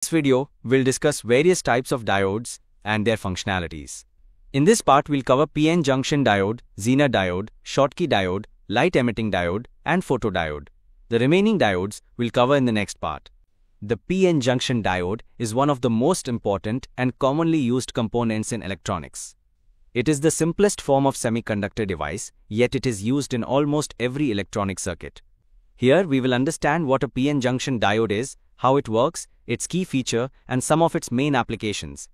this video, we'll discuss various types of diodes and their functionalities. In this part, we'll cover PN junction diode, Zener diode, Schottky diode, light emitting diode, and photodiode. The remaining diodes we'll cover in the next part. The PN junction diode is one of the most important and commonly used components in electronics. It is the simplest form of semiconductor device, yet it is used in almost every electronic circuit. Here we will understand what a PN junction diode is, how it works, its key feature, and some of its main applications.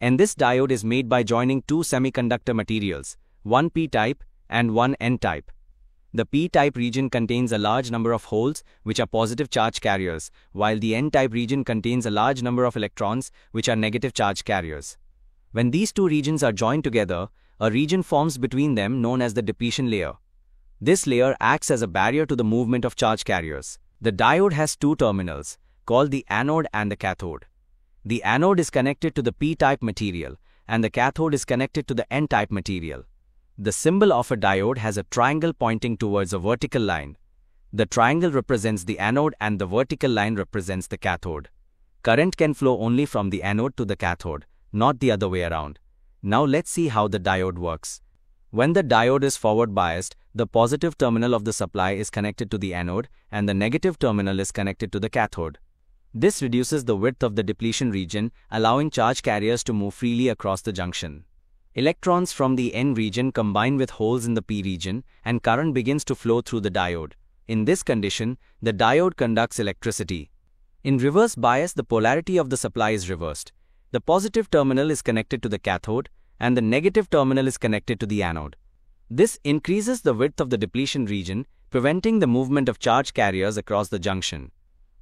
And this diode is made by joining two semiconductor materials, one p-type and one n-type. The p-type region contains a large number of holes, which are positive charge carriers, while the n-type region contains a large number of electrons, which are negative charge carriers. When these two regions are joined together, a region forms between them known as the depletion layer. This layer acts as a barrier to the movement of charge carriers. The diode has two terminals, called the anode and the cathode. The anode is connected to the p-type material, and the cathode is connected to the n-type material. The symbol of a diode has a triangle pointing towards a vertical line. The triangle represents the anode and the vertical line represents the cathode. Current can flow only from the anode to the cathode, not the other way around. Now let's see how the diode works. When the diode is forward biased, the positive terminal of the supply is connected to the anode and the negative terminal is connected to the cathode. This reduces the width of the depletion region, allowing charge carriers to move freely across the junction. Electrons from the N region combine with holes in the P region and current begins to flow through the diode. In this condition, the diode conducts electricity. In reverse bias, the polarity of the supply is reversed. The positive terminal is connected to the cathode and the negative terminal is connected to the anode. This increases the width of the depletion region, preventing the movement of charge carriers across the junction.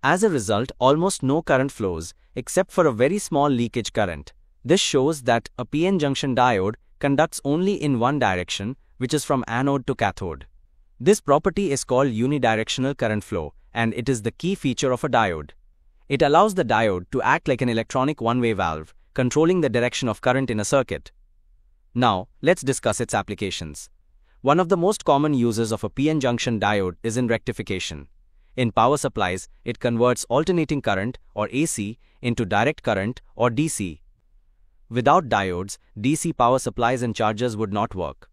As a result, almost no current flows, except for a very small leakage current. This shows that a PN junction diode conducts only in one direction, which is from anode to cathode. This property is called unidirectional current flow, and it is the key feature of a diode. It allows the diode to act like an electronic one-way valve, controlling the direction of current in a circuit. Now, let's discuss its applications. One of the most common uses of a PN junction diode is in rectification. In power supplies, it converts alternating current, or AC, into direct current, or DC. Without diodes, DC power supplies and chargers would not work.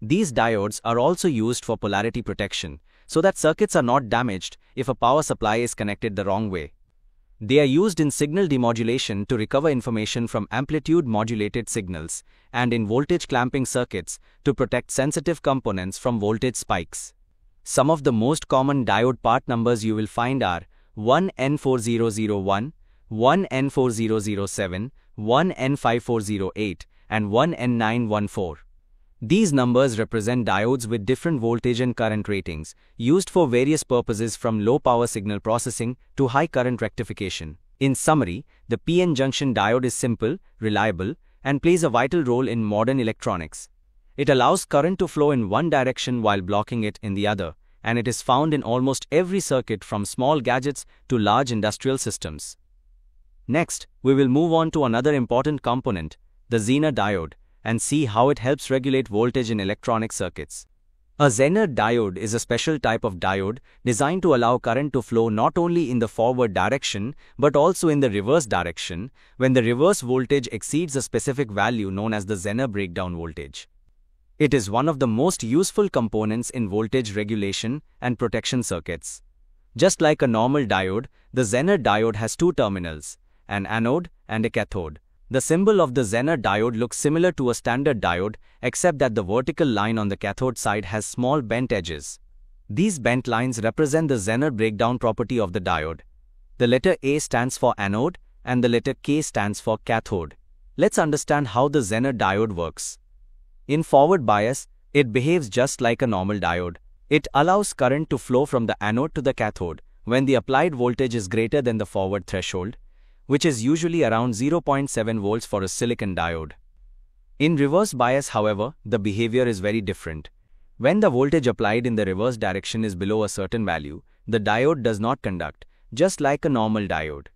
These diodes are also used for polarity protection, so that circuits are not damaged if a power supply is connected the wrong way. They are used in signal demodulation to recover information from amplitude modulated signals and in voltage clamping circuits to protect sensitive components from voltage spikes. Some of the most common diode part numbers you will find are 1N4001, 1N4007, 1N5408, and 1N914. These numbers represent diodes with different voltage and current ratings, used for various purposes from low power signal processing to high current rectification. In summary, the PN junction diode is simple, reliable, and plays a vital role in modern electronics. It allows current to flow in one direction while blocking it in the other, and it is found in almost every circuit from small gadgets to large industrial systems. Next, we will move on to another important component, the Zener diode, and see how it helps regulate voltage in electronic circuits. A Zener diode is a special type of diode designed to allow current to flow not only in the forward direction but also in the reverse direction when the reverse voltage exceeds a specific value known as the Zener breakdown voltage. It is one of the most useful components in voltage regulation and protection circuits. Just like a normal diode, the Zener diode has two terminals, an anode and a cathode. The symbol of the Zener diode looks similar to a standard diode, except that the vertical line on the cathode side has small bent edges. These bent lines represent the Zener breakdown property of the diode. The letter A stands for anode and the letter K stands for cathode. Let's understand how the Zener diode works. In forward bias, it behaves just like a normal diode. It allows current to flow from the anode to the cathode when the applied voltage is greater than the forward threshold which is usually around 0.7 volts for a silicon diode. In reverse bias, however, the behavior is very different. When the voltage applied in the reverse direction is below a certain value, the diode does not conduct, just like a normal diode.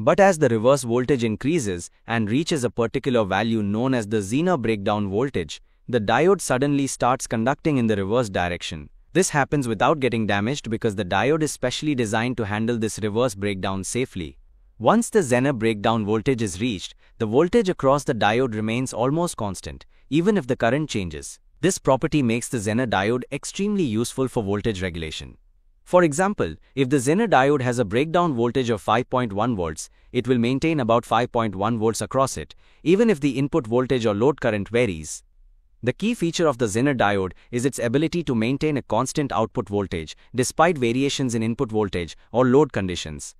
But as the reverse voltage increases and reaches a particular value known as the Zener breakdown voltage, the diode suddenly starts conducting in the reverse direction. This happens without getting damaged because the diode is specially designed to handle this reverse breakdown safely. Once the Zener breakdown voltage is reached, the voltage across the diode remains almost constant, even if the current changes. This property makes the Zener diode extremely useful for voltage regulation. For example, if the Zener diode has a breakdown voltage of 5.1 volts, it will maintain about 5.1 volts across it, even if the input voltage or load current varies. The key feature of the Zener diode is its ability to maintain a constant output voltage despite variations in input voltage or load conditions.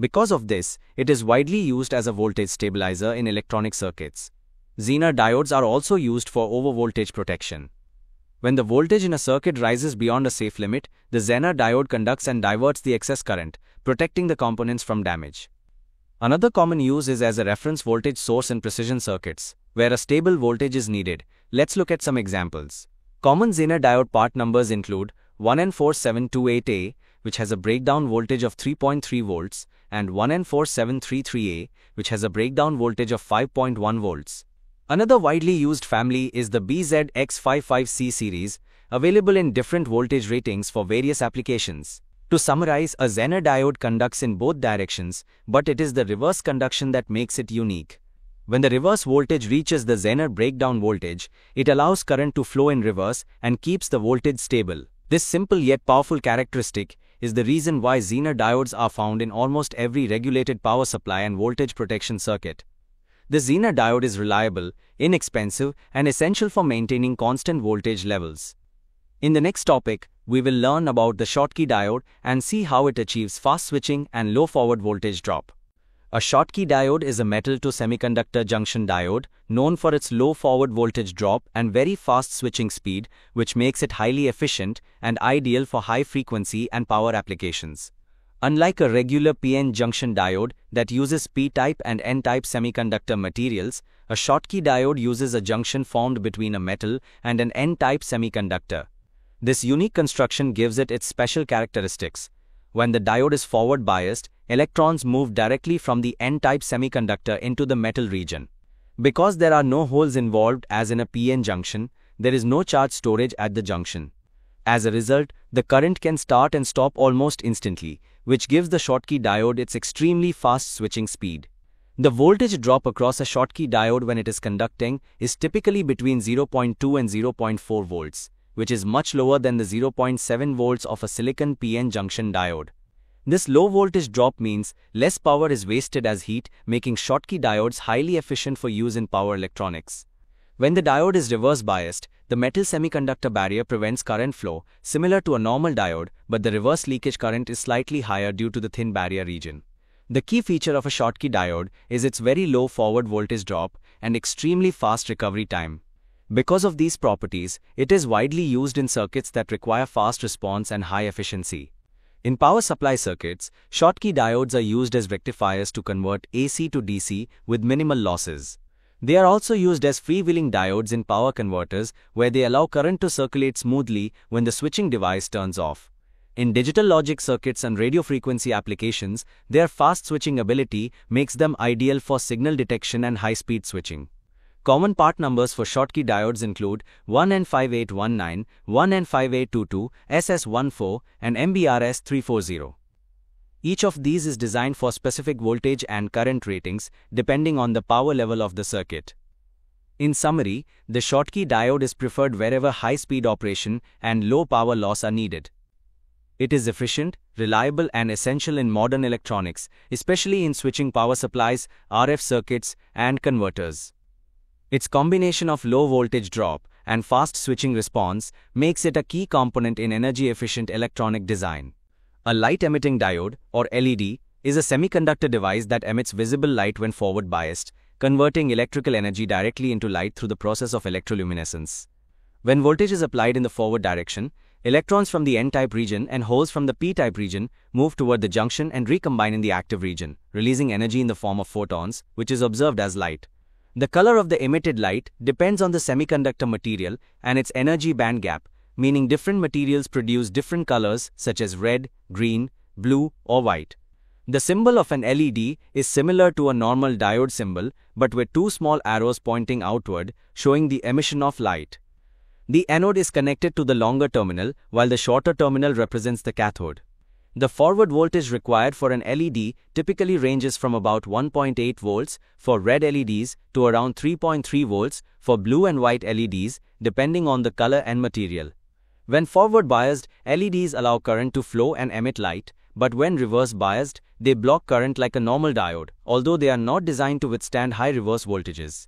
Because of this, it is widely used as a voltage stabilizer in electronic circuits. Zener diodes are also used for overvoltage protection. When the voltage in a circuit rises beyond a safe limit, the Zener diode conducts and diverts the excess current, protecting the components from damage. Another common use is as a reference voltage source in precision circuits, where a stable voltage is needed. Let's look at some examples. Common Zener diode part numbers include 1N4728A, which has a breakdown voltage of 3.3 volts, and 1N4733A, which has a breakdown voltage of 5.1 volts. Another widely used family is the BZX55C series, available in different voltage ratings for various applications. To summarize, a Zener diode conducts in both directions, but it is the reverse conduction that makes it unique. When the reverse voltage reaches the Zener breakdown voltage, it allows current to flow in reverse and keeps the voltage stable. This simple yet powerful characteristic is the reason why Zener diodes are found in almost every regulated power supply and voltage protection circuit. The Zener diode is reliable, inexpensive, and essential for maintaining constant voltage levels. In the next topic, we will learn about the Schottky diode and see how it achieves fast switching and low forward voltage drop. A Schottky diode is a metal to semiconductor junction diode known for its low forward voltage drop and very fast switching speed, which makes it highly efficient and ideal for high frequency and power applications. Unlike a regular PN junction diode that uses P-type and N-type semiconductor materials, a Schottky diode uses a junction formed between a metal and an N-type semiconductor. This unique construction gives it its special characteristics. When the diode is forward biased, electrons move directly from the N-type semiconductor into the metal region. Because there are no holes involved as in a PN junction, there is no charge storage at the junction. As a result, the current can start and stop almost instantly, which gives the Schottky diode its extremely fast switching speed. The voltage drop across a Schottky diode when it is conducting is typically between 0.2 and 0.4 volts, which is much lower than the 0.7 volts of a silicon PN junction diode. This low voltage drop means less power is wasted as heat, making Schottky diodes highly efficient for use in power electronics. When the diode is reverse biased, the metal semiconductor barrier prevents current flow, similar to a normal diode, but the reverse leakage current is slightly higher due to the thin barrier region. The key feature of a Schottky diode is its very low forward voltage drop and extremely fast recovery time. Because of these properties, it is widely used in circuits that require fast response and high efficiency. In power supply circuits, Schottky diodes are used as rectifiers to convert AC to DC with minimal losses. They are also used as freewheeling diodes in power converters where they allow current to circulate smoothly when the switching device turns off. In digital logic circuits and radio frequency applications, their fast switching ability makes them ideal for signal detection and high-speed switching. Common part numbers for Schottky diodes include 1N5819, 1N5822, SS14, and MBRS340. Each of these is designed for specific voltage and current ratings depending on the power level of the circuit. In summary, the Schottky diode is preferred wherever high-speed operation and low power loss are needed. It is efficient, reliable and essential in modern electronics, especially in switching power supplies, RF circuits, and converters. Its combination of low voltage drop and fast switching response makes it a key component in energy-efficient electronic design. A light-emitting diode, or LED, is a semiconductor device that emits visible light when forward biased, converting electrical energy directly into light through the process of electroluminescence. When voltage is applied in the forward direction, electrons from the N-type region and holes from the P-type region move toward the junction and recombine in the active region, releasing energy in the form of photons, which is observed as light. The color of the emitted light depends on the semiconductor material and its energy band gap, meaning different materials produce different colors such as red, green, blue, or white. The symbol of an LED is similar to a normal diode symbol but with two small arrows pointing outward showing the emission of light. The anode is connected to the longer terminal while the shorter terminal represents the cathode. The forward voltage required for an LED typically ranges from about 1.8 volts for red LEDs to around 3.3 volts for blue and white LEDs, depending on the color and material. When forward biased, LEDs allow current to flow and emit light, but when reverse biased, they block current like a normal diode, although they are not designed to withstand high reverse voltages.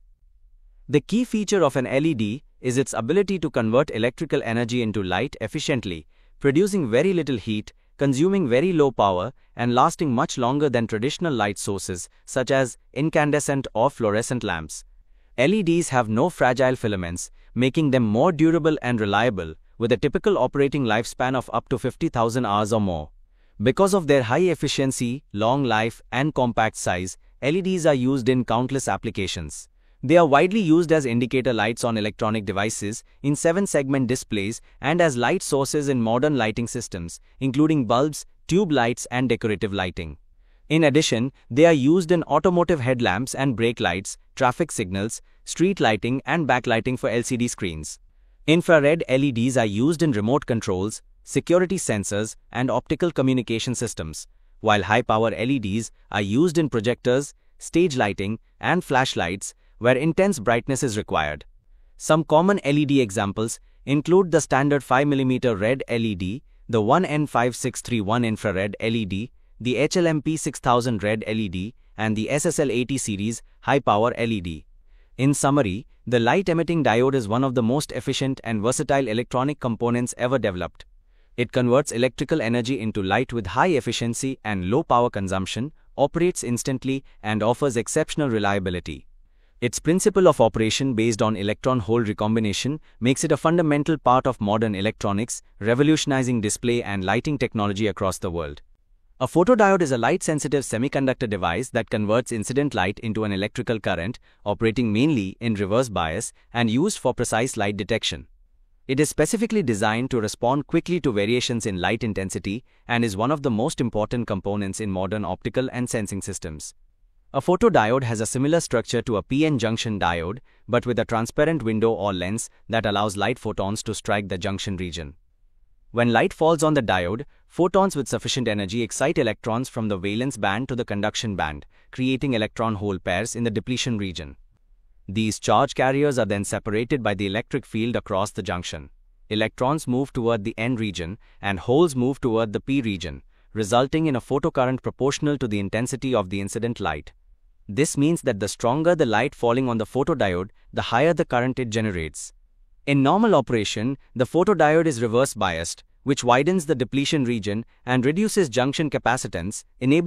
The key feature of an LED is its ability to convert electrical energy into light efficiently, producing very little heat consuming very low power and lasting much longer than traditional light sources such as incandescent or fluorescent lamps. LEDs have no fragile filaments, making them more durable and reliable, with a typical operating lifespan of up to 50,000 hours or more. Because of their high efficiency, long life, and compact size, LEDs are used in countless applications. They are widely used as indicator lights on electronic devices, in 7-segment displays, and as light sources in modern lighting systems, including bulbs, tube lights, and decorative lighting. In addition, they are used in automotive headlamps and brake lights, traffic signals, street lighting, and backlighting for LCD screens. Infrared LEDs are used in remote controls, security sensors, and optical communication systems, while high-power LEDs are used in projectors, stage lighting, and flashlights, where intense brightness is required. Some common LED examples include the standard 5mm red LED, the 1N5631 infrared LED, the HLMP 6000 red LED, and the SSL80 series high-power LED. In summary, the light-emitting diode is one of the most efficient and versatile electronic components ever developed. It converts electrical energy into light with high efficiency and low power consumption, operates instantly, and offers exceptional reliability. Its principle of operation based on electron-hole recombination makes it a fundamental part of modern electronics, revolutionizing display and lighting technology across the world. A photodiode is a light-sensitive semiconductor device that converts incident light into an electrical current, operating mainly in reverse bias and used for precise light detection. It is specifically designed to respond quickly to variations in light intensity and is one of the most important components in modern optical and sensing systems. A photodiode has a similar structure to a PN junction diode, but with a transparent window or lens that allows light photons to strike the junction region. When light falls on the diode, photons with sufficient energy excite electrons from the valence band to the conduction band, creating electron-hole pairs in the depletion region. These charge carriers are then separated by the electric field across the junction. Electrons move toward the N region and holes move toward the P region, resulting in a photocurrent proportional to the intensity of the incident light. This means that the stronger the light falling on the photodiode, the higher the current it generates. In normal operation, the photodiode is reverse biased, which widens the depletion region and reduces junction capacitance, enabling